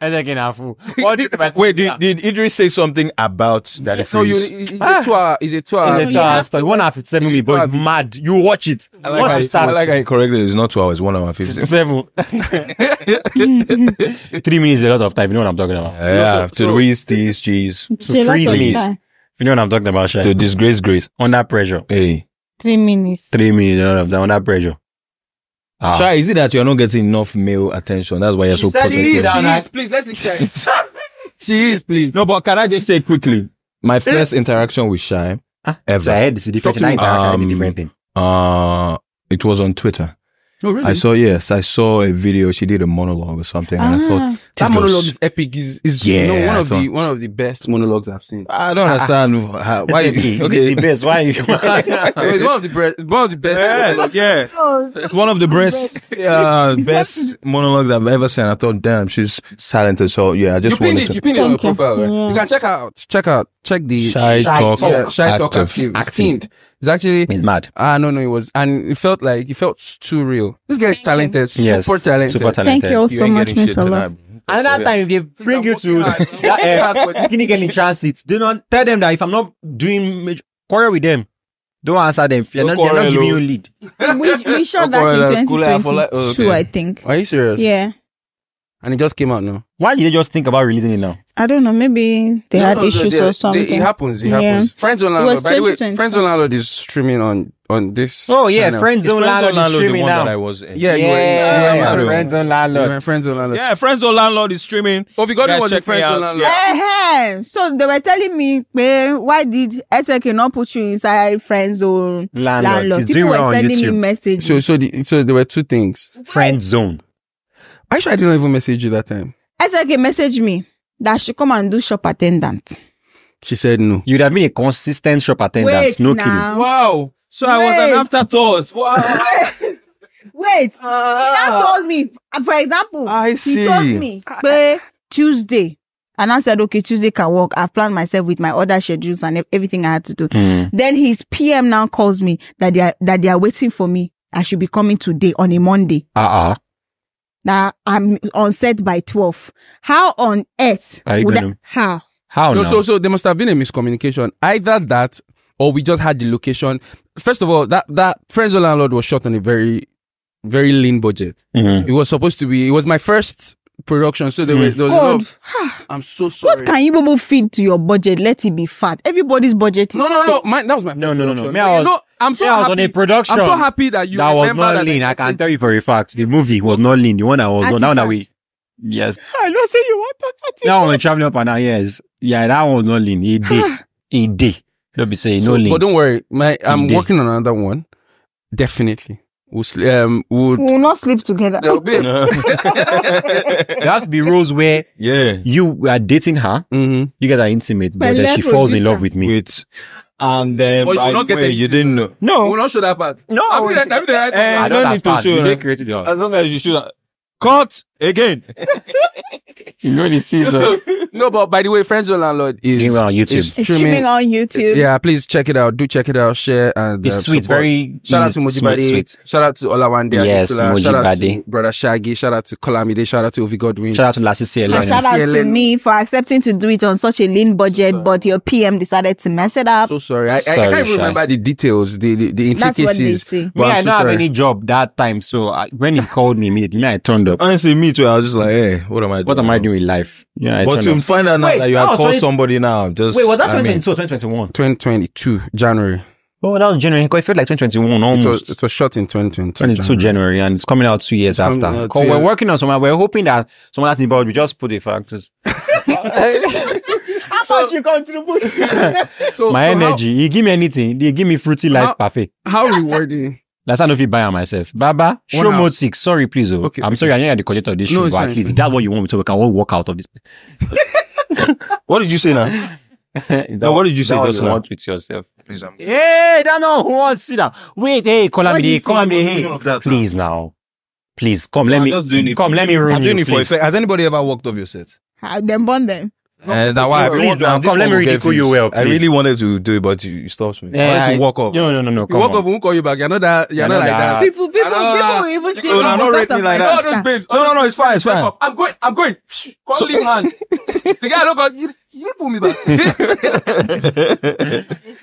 Ezekine a fool. What did-
Wait, did, did Idris say something about that?
No, you, it's a ah. two hour, it's a two hour.
It's a
you have
two-hour story. One hour fifty-seven minutes, but mad. You watch it.
I like,
Once
how,
it
I like how he corrected it. It's not two hours, one hour fifty.
seven. Three minutes is a lot of time. You know what I'm talking about.
Yeah,
so-
to reach these cheese,
It's a lot
freeze
of
me.
time.
You know what I'm talking about, Shy?
to disgrace grace.
Under pressure.
Hey,
Three minutes.
Three minutes, a lot of time. Under pressure. Ah.
Shy, is it that you're not getting enough male attention? That's why you're
She
so
said
protective.
it is,
She is, please, let's listen. She is, please.
No, but can I just say quickly? My first interaction with Shy ever.
So I heard it's a different
Talk to
thing.
me.
That interaction is
Um,
a different thing.
Uh, it was on Twitter.
No, really.
I saw, yes, I saw a video. She did a monologue or something. And I thought,
that
this
monologue is epic. Is is
Yeah,
you know, one
I
of the one of the best monologues I've seen.
I don't understand how, why.
okay,
okay.
it's the best. Why?
it's one of the best. One of the best.
Yeah, yeah. It's one of the best, uh, best monologues I've ever seen. I thought, damn, she's talented. So yeah, I just
pinned
wanted
it.
to.
You pinned it on your profile. right?
Yeah.
You can check out. Check out. Check the
Shy Talk
Yeah, Shy Talk
Active.
active. It's
Active.
Pinned. It's actually.
It's mad.
Ah, no, no, it was, and it felt like it felt too real. This guy is talented,
Yes.
super talented.
Super talented.
Thank you all so much,
getting
Miss
shit
Ola.
Another time, if they bring you to that uh, clinical in transit, do not tell them that if I'm not doing major, quarrel with them. Don't answer them. You're
Don't
they're not giving
oh.
you lead.
we, we shot that in
cool, I follow-
2022,
okay.
I think.
Are you serious?
Yeah.
And it just came out now.
Why did they just think about releasing it now?
I don't know. Maybe they
No,
had
no, no,
issues
they-
or something.
they- it happens. It
Yeah.
happens. Friends on
It was
Landlord. By the way,
2020.
Friends on Landlord is streaming on on this.
Oh yeah,
channel.
Friends on
is
Landlord, the
streaming
one
now.
that I was in.
Yeah, you were-
yeah, yeah,
you were-
friend zone
You
landlord.
Friends on Landlord.
Yeah, Friends on Landlord is streaming.
Oh, we got
Guys,
the
check me
Friends on
out.
Landlord.
Eh-heh. So they were telling me, eh, why did SK not put you inside friend zone
Landlord.
landlord? People were sending me
YouTube.
messages.
So so the, so there were two things.
Friend zone.
I sure I didn't even message you that time.
SK message me that she come and do shop attendant.
She said no.
You'd have been a consistent shop attendant.
Wait
no
now.
Wow. So I was an afterthought. Wow.
Wait, ah. he now told me, for example,
I see.
he told me, "Pe, Tuesday. And I said, okay, Tuesday can work. I've planned myself with my other schedules and everything I had to do.
kidding.
Then his PM now calls me that they are, that they are waiting for me. I should be coming today on a Monday.
Uh-uh.
That I'm on set by 12. How on earth
Are you
would
gonna-
I, how?
How
No,
now?
so so there must have been a miscommunication. Either that or we just had the location. First of all, that that Friends on Landlord was shot on a very very lean budget.
Mhm.
It was supposed to be. It was my first production, so there, were, there was a lot
God,
of- I'm so sorry.
what can you people feed to your budget? Let it be fat. Everybody's budget is
No, no, no. My, that was my
No,
first
no, no, no.
production.
Me, I was-
You know, I'm so
me, I was on a production.
I'm so happy that you
that was not
that
lean. I can
actually-
tell you for a fact. The movie was not lean. The one I was on, that one that we, yes.
I don't say you want to cut it.
That one we're traveling up and down, yes. Yeah, that one was not lean. A day. a day. Don't be saying
So,
no lean.
but don't worry, my I'm
Indeed.
working on another one. Definitely, we'll sl- um we'll,
We will not sleep together.
there'll be. No.
There has to be roles where
yeah.
you are dating her,
Mhm.
you guys are intimate, but
Pẹ̀lẹ́
then she falls in love with me.
Wait. And then,
But you
by
will not
the
get
way, you didn't know.
No, We'll not show that part.
No.
I feel like, I feel like
Eh,
I
don't
don't
need to show
You
her.
didn't create it.
As long as you show that. Cut again.
You know the season.
no, but by the way, Friends on Landlord is
Doing well on YouTube.
is
It's streaming on YouTube.
Yeah, please check it out. Do check it out. Share and
It's
uh,
sweet,
support.
very
Shout out to
easy, smooth,
Mojibade.
sweet.
Shout out to Olawande.
Yes,
Akintola. Shout out to
Mojibade.
Brother Shaggy. Shout out to Kolamide. Shout out to Ovy Godwin.
Shout out to Lasisi CLN.
And shout out to
CLN.
me for accepting to do it on such a lean budget, but your PM decided to mess it up.
so sorry. I, I, I
Sorry,
can't even
Shy.
remember the details, the the, the
That's what they
intricacies.
say.
but
me,
I'm
I
so
don't have
sorry.
any job that time, so I, when he called me immediately, me, I turned up.
Honestly, me too. I was just like, hey, what am I doing?
What am I doing with life? Yeah,
But to find out now
Wait,
that you
that
have
was
called
20
somebody now, just
Wait, was that
I
2022 or 2021?
2022 January.
Oh, that was January. Because it felt like 2021
It
almost.
was, it was shot in 2022.
22 January and it's coming out two years after.
out
'Cause
two
we're
years.
working on some. We're hoping that some of that thing, but we just put the factors.
How much you contribute?
So,
My
so how-
energy. you give me anything. They give me fruity life
How-
parfait.
How, rewarding?
That's not if you buy it myself. Baba, show
One
mode six. Sorry, please. Oh.
Okay,
I'm
okay.
sorry. I know you're the coordinator of this
No,
show, but
fine,
at
it's
least that's what you want me to. We can all walk out of this.
What did you say now? No, what did you say
That
just
what you
now?
want with yourself.
Please, I'm-
Hey, that's not know who wants sit down. Wait, hey,
What do
Kolamide,
you say?
Kolamide,
None of
hey. Please now. Please, come, let
I'm
me,
just doing it
come, let me room
I'm doing
you,
it for
please.
effect. Has anybody ever walked off your set?
Then burn them.
Eh, and that why I
Please
want-
now,
this
come, let
one
me
will get
you
views.
well,
I really wanted to do it, but you, you stopped me. Eh, I
Yeah,
wanted to walk off.
No, no, no, no.
You
Come
walk
on.
off, we won't call you back. You're not that, you're
You're
not
not
like
that-
that.
People, people, people even think
no, no,
I'm
don't
because
rate me like
my
that.
those babes.
No, no, no, it's fine, it's fine.
I'm going, I'm going. Shh, Call leave hand. the guy don't go, you, you didn't pull me back.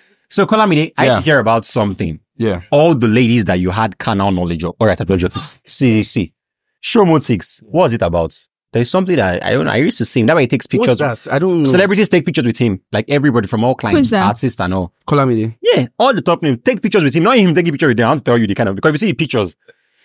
So, Kolamide, I
Yeah.
used to hear about something.
Yeah.
All the ladies that you had carnal knowledge of. All right, I told you. See, see. Show mode six. What was it about? There's something that I don't know. I used to see him. That way he takes pictures.
I don't know.
Celebrities take pictures with him. Like everybody from all clients,
that?
artists and all.
Kolamide.
Yeah, all the top names take pictures with him. Not him taking picture with them. I to tell you the kind of because if you see the pictures,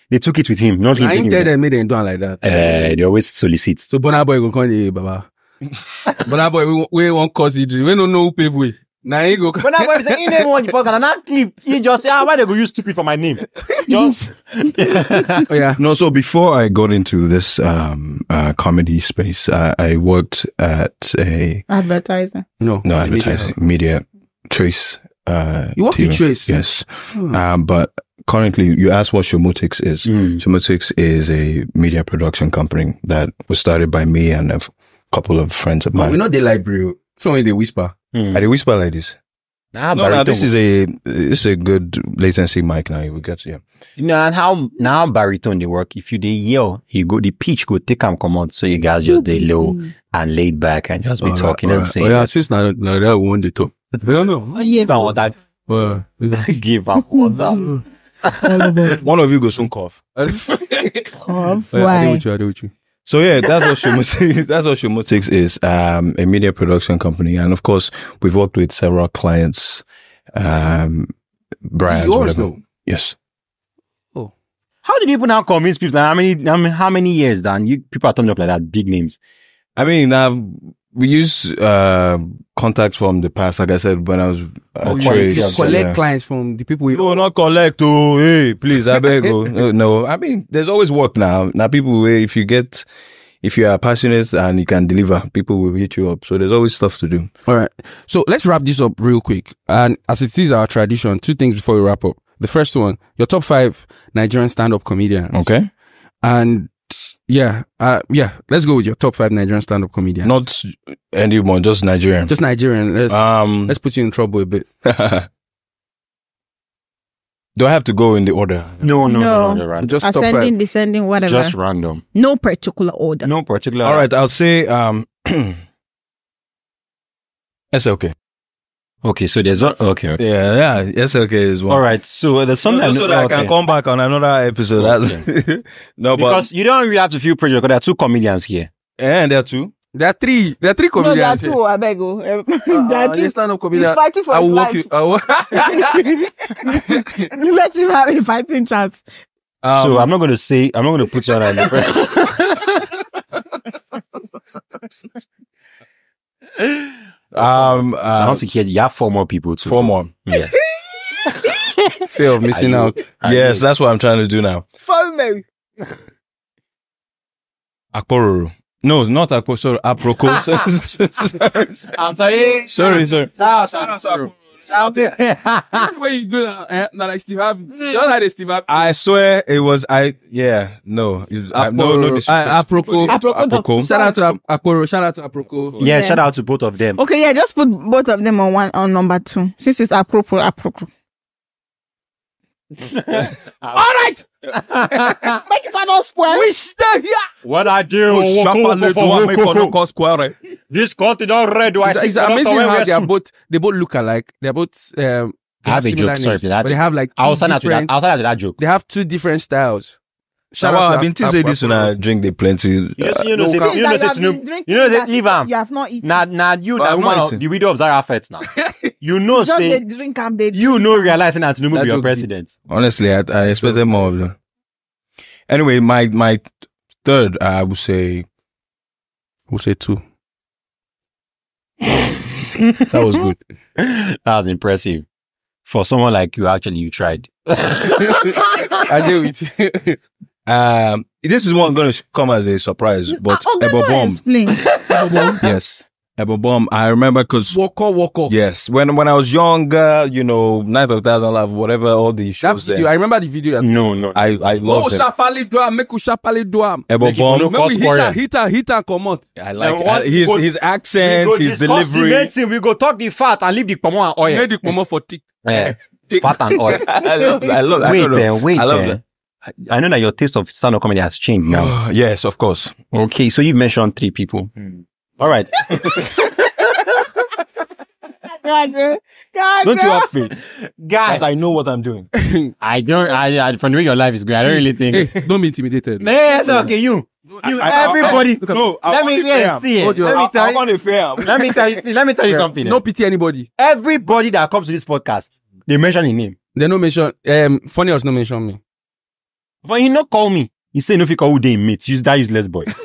they took it with him. Not him.
I ain't tell
them.
made them do like that.
Uh, they always solicit.
So Bonner boy go come the baba. Bonner boy we, we won't cause it. We don't know who pave way. Now he go.
When I was saying, you never want the podcast, and that clip, you just say, ah, why they go use stupid for my name? Just
oh yeah.
No, so before I got into this um, uh, comedy space, uh, I worked at a
Advertising.
No.
no advertising media trace. Uh,
You work
TV.
with Trace?
Yes, um, but currently you asked what Shomotix is.
Mm.
Shomotix is a media production company that was started by me and a f- couple of friends of
But
mine.
we know the library. So when they whisper. Hmm.
Are they whisper like this?
nah,
no, no, this is a this is a good latency mic now. We got yeah.
you know, and how now baritone they work. If you they yell, you go the pitch go take them come out, so you guys just they low mm-hmm. and laid back and just be
Alright,
talking and
alright.
saying.
Oh yeah, since now, now that we want the top. We don't know.
Oh, give out what that.
Well,
Give out what that.
One of you go soon cough.
Of
I do
why?
with you. I do with you.
So yeah, that's what Shomotix, that's what is, um, a media production company. And of course, we've worked with several clients, um, brands,
Yours
whatever.
though.
Yes. Oh.
How did people now convince people? How many? How many, how many years then? You people are coming up like that, big names.
I mean, uh, we use, uh, contacts from the past. Like I said, when I was, uh,
Oh,
Trace,
quality
Collect
yeah.
clients from the people we
No, not collect. Oh, hey, please, I beg. oh. no, no, I mean, there's always work now. Now, people, if you get, if you are passionate and you can deliver, people will hit you up. So there's always stuff to do.
All right. So let's wrap this up real quick. And as it is our tradition, two things before we wrap up. The first one, your top five Nigerian stand-up comedians.
Okay.
And yeah, uh, yeah, let's go with your top five Nigerian stand-up comedians.
Not anymore, just Nigerian.
just Nigerian. Let's
um,
let's put you in trouble a bit.
do I have to go in the order?
No, no, no,
No.
no, no.
Just
Ascending,
five.
descending, whatever.
Just random.
no particular order.
No particular.
All right, I'll say, um, it's okay.
Okay, so there's one. Okay, okay.
Yeah, yeah, it's okay is one.
All right. So there's something.
So, so that I can come back on another episode. That's- no,
because you don't really have to feel pressure because there are two comedians here.
and there are two.
There are three. There are three comedians.
No, there are
comedians.
two. I beg you. there
Uh,
are two.
stand-up comedian.
He's fighting for
I
his
walk
life.
you. I will-
Let him have a fighting chance.
Um,
so I'm not going to say. I'm not going to put you on a
um,
I
uh,
want to hear. You have four more people too.
four more.
Yes.
Fear of missing out.
are
yes,
you-
that's what I'm trying to do now.
Follow me.
Akpororo. No, not Akpo. Sorry, Aproko.
I'm sorry.
sorry, sorry.
The way you do that, eh, not like Steve Harvey. You don't like the Steve Harvey.
I swear it was. I yeah. No, it- I, no, no.
Aporo-
disrespect.
Aproko.
Aproko.
Aproko.
Shout out to Ap- Aporo. Shout out to Aproko.
Yeah,
Yeah.
shout out to both of them.
Okay, yeah, just put both of them on one on number two. Since it's appropriate, appropriate.
All right.
Make it.
We stay here.
What I do?
Oh, Shapale do I make for no cause quarrel.
This continent red. Do I see?
it's amazing how they are both. They both look alike. They are both. Um, they
I have a
similar
joke, sorry for that.
But they have like two
I'll sign out to that. I'll sign out to that joke.
They have two different styles. Shout
wow,
out
I've been to say this when I drink the plenty.
You know,
Uh,
you know, say, you know, say
that you have
Tinubu-
been drinking
you know, say,
that
leave am.
You have not eaten.
Now, now you,
But
the
I've
woman
not
of
eaten.
the widow of Zara Fett now. You know,
Just
say,
they drink and they
you know, realizing that Tinubu
That
be your president.
honestly, I, I expected more of them. Anyway, my my third, I would say,
We'll say two. that was good.
That was impressive. For someone like you, actually, you tried.
I do it.
um, this is one going to come as a surprise, but
oh,
Ebo
God,
Bomb,
explain.
yes, Ebo Bomb. I remember because
walk up, walk up.
yes, when when I was younger, you know, Night of Thousand Laughs, whatever, all the
That
shows
video, I remember the video.
No, no.
I I loved it.
sharply do am, make you sharply do am.
Ebo
Make you
Bomb,
no
Make we
cause
hit
quarrel.
her, hit her, hit her, come out.
I like
And what-
I- his
go-
his accent,
we go
his
discuss the main
delivery.
We go talk the fat and leave the pomo and oil.
Made the come out for tick.
Eh, fat and oil.
I love, I love, I
wait
don't know.
then, wait
I love
then. I I know that your taste of stand-up comedy has changed now.
yes, of course.
Okay, so you've mentioned three people. All right.
God, bro. God,
Don't
bro.
you have faith
Guy,
that I know what I'm doing?
I don't, I, I, from the way your life is going, I don't really think.
Hey, don't be intimidated.
Yes, okay, you. You,
I-
everybody.
No, I
let me
to
see it. Let me tell
I
you.
want to fair.
Let me tell you. see, Let me tell you something.
No
eh.
pity anybody.
Everybody that comes to this podcast, they mention his name.
They no mention. Um, funny us no mention me.
But he not call me. He say no fit call who they meet. Use that useless boy.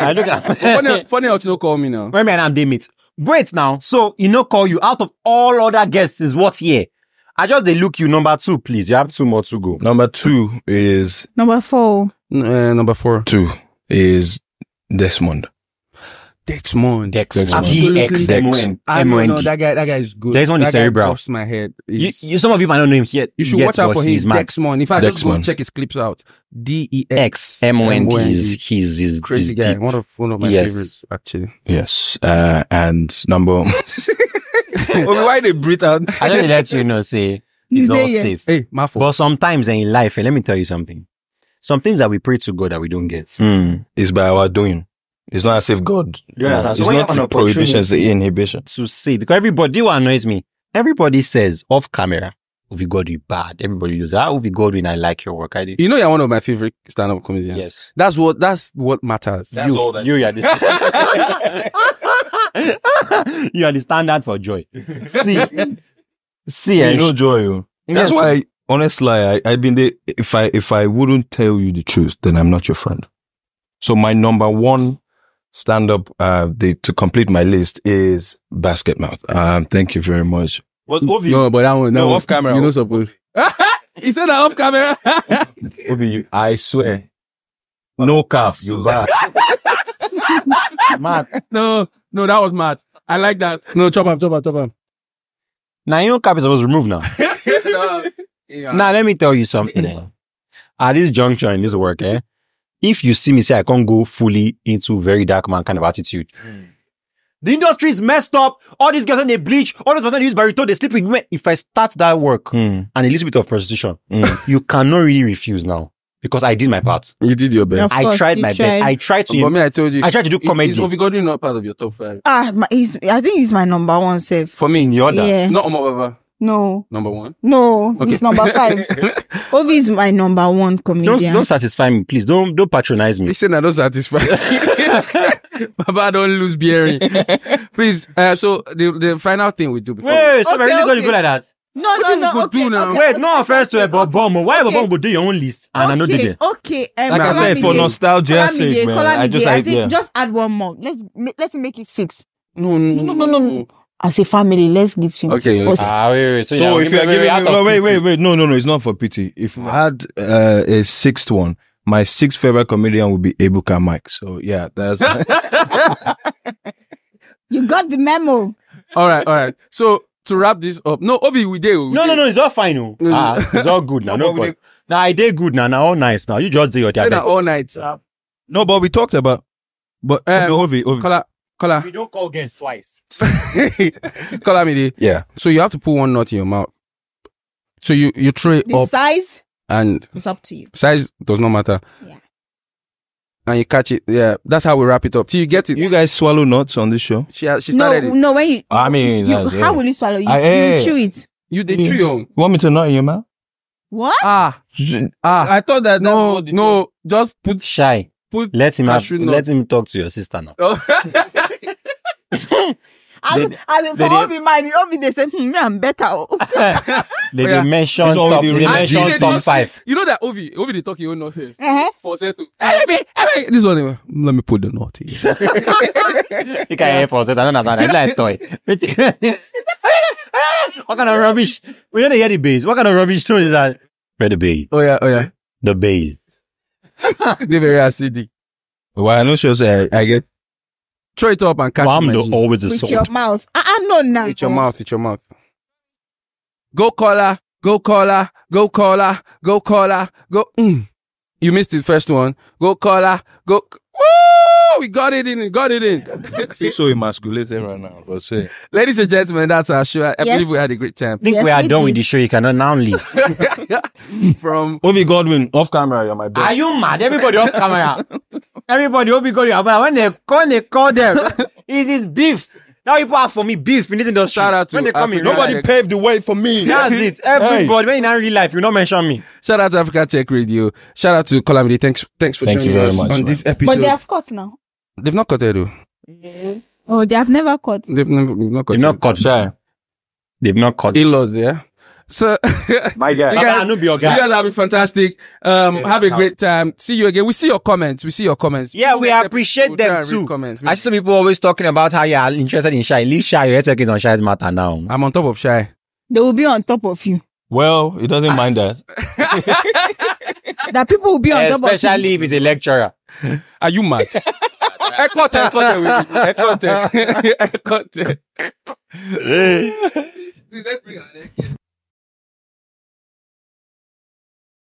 I look at
funny, funny us no call me now.
when me and I'm they meet. Wait now. So he no call you out of all other guests is what here? I just they look you number two, please. You have two more to go.
Number two is
Number four.
N- Uh, number four.
two is Dexmond.
Dexmond.
Dex.
Desmond.
DX.
Dex.
M-O-N.
I know, no,
M-O-N-D.
that guy. That guy is good.
Dexmond is
that guy
cerebral.
busts my head.
You, you, some of you might not know him yet.
You should
yet,
watch out for him.
he's mad.
Dexmon. In fact, just go check his clips out. D E X.
X M O N D.
M-O-N-D.
He's he's he's
Crazy
he's
guy.
deep.
One of one of my
Yes.
favorites, actually.
Yes. Uh, and number. why they breathe out?
I don't let you know. Say it's all
there
safe.
Hey, my fault.
But sometimes in life, eh, let me tell you something. Some things that we pray to God that we don't get.
Mm, it's by our doing. It's not as if God.
Yeah,
no, it's
so
not
have an
the prohibition, it's the inhibition.
To say because everybody what annoys me. Everybody says off camera, Ovy Godwin bad. Everybody does ah Ovy Godwin, I like your work. I do.
you know, you're one of my favorite stand-up comedians.
Yes.
That's what. That's what matters.
That's
you,
all that-
you are the you are the standard for joy. See, see, eh,
You know, joy. oh. That's
Yes.
why, honestly, I, I've been there. If I, if I wouldn't tell you the truth, then I'm not your friend. So my number one stand up, uh, the, to complete my list is Basketmouth. Um, thank you very much. What, Ovy,
No, but that one, that
No,
one,
off camera.
You know, suppose. he said that off camera.
Ovy, I swear. No calf, you bad.
mad.
no, no, that was mad. I like that. No, chop up, chop up, chop up.
Now your cap is supposed to remove now.
no. Yeah.
Now let me tell you something. eh. At this juncture in this work, eh, if you see me say I can't go fully into very dark man kind of attitude. The industry is messed up. All these girls when they bleach, all those person use barito, they sleep with men. If I start that work
Mm.
and a little bit of prostitution, you cannot really refuse now because I did my part.
You did your best.
Of
I
course,
tried my
tried.
best. I tried to.
But me, I told you.
I tried to do
Is-
comedy.
Is Ovy Godwin not part of your top five?
Ah, my, he's, I think he's my number one self.
For me,
in the order.
Yeah.
not Omo Baba.
No,
Number one.
no,
Okay.
he's number five. Ovy is my number one
Don't,
comedian.
don't satisfy me, please. Don't don't patronize me.
He said, "I don't satisfy." Baba, don't lose bearing. Please. Uh, so the the final thing we do before.
Wait, so
Okay,
we're really going to
okay.
go like that?
no,
What
no,
you
no.
go
Okay,
do now?
okay,
Wait,
okay,
no offense to a
okay,
Bob Why
okay.
Bob will do your own list and I know
okay,
did it.
okay. Um,
Like I said, for
Olamide,
nostalgia's sake, man. I just,
I
I,
think just add one more. Let's let's make it six.
No, no,
No, no, no, no. As a family, let's give him.
Okay,
Us-
Ah, wait, wait. So,
So
yeah,
if you are
wait,
giving
out
me,
of
no, wait, wait, wait, no, no, no, it's not for pity. If I had uh, a sixth one, my sixth favorite comedian would be Ebuka Mike. So yeah, that's
You got the memo.
All right, all right. So to wrap this up, no, Ovy, we did.
No, no, no, it's all fine. Oh.
No, no.
Ah, it's all good now.
No,
No,
but we
but now I did good now. Now all nice now. You just do your
Played that
job.
all night.
no, but we talked about, but
Um,
no, Ovy, Ovy.
Color, color,
don't call against twice.
color me.
yeah,
So you have to put one knot in your mouth. So you you throw it
The
up
size
and
it's up to you.
size does not matter.
Yeah.
And you catch it. Yeah, that's how we wrap it up. Till you get it.
you guys swallow nuts on this show.
she she
No,
started it.
no. When you,
I mean,
you
that's- yeah.
how will you swallow? You,
I-
you
eh.
chew it.
You did chew on.
You want me to nut in your mouth?
What?
Ah, Ah,
I thought that
no, no, just put
Shy.
put.
Let him have,
Cashew nut.
let him talk to your sister now.
As,
They-
as in,
they-
for Obi mind, Obi they say, hmm, me I'm better. oh."
They,
yeah.
they mention top, they mention
G's.
top five.
You know that Ovy, Ovy, they talk your own not fair.
Uh-huh.
For settle. Hey, me, hey, me. This one, eh, let me put the knot here.
You can hear for I don't understand. I like toy. what kind of rubbish? We don't hear the bass. What kind of rubbish tune is that? Where the bass?
oh yeah, oh yeah.
The bass.
They very acidic.
Well, I know she'll say I get
Throw it up and catch
Well, I'm
it.
the,
my G.
always the
With
salt.
your mouth. Ah, uh, no, no.
With your mouth, with your mouth. Go caller, go caller, go caller, go caller, go. Mm. You missed the first one. Go caller, go. Woo! We got it in, got it in.
I feel so emasculated right now. But say
Ladies and gentlemen, that's our show. I
Yes.
believe we had a great time.
I think
Yes,
we are
we
done with
did.
the show. You cannot now leave.
From
Ovy Godwin off camera, you're my
Are you mad? Everybody off camera. Everybody off Godwin, But when they call, they call them, it is beef. Now people are for me beef in this industry.
Shout out to
when they come in. Nobody.
Tech.
paved the way for me.
That's it. Everybody. When in real life, you not mention me.
shout out to Africa Tech Radio. Shout out to Kolamide. Thanks, thanks for
Thank
joining
you very
us
much,
on
man.
this episode.
But they have cut now.
They've not cut it though.
Oh, they have never cut.
They've never, they've not cut
They've not cut.
Shy.
They've not cut.
In-laws, yeah. So,
My guy.
You guys-
I know be your
You guys have been fantastic. Um, have a great time. See you again. We see your comments. We see your comments.
Yeah, we
Next
appreciate
episode,
them too.
Comments.
I see some people always talking about how you are interested in shy. Leave shy. Your head is on shy's matter now.
I'm on top of shy.
They will be on top of you.
Well, he doesn't mind that.
That people will be on top of you.
Especially if he's a lecturer.
Are you mad? I cut it. It. It. It. Please, let's bring our next guest.